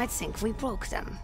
I'd think we broke them.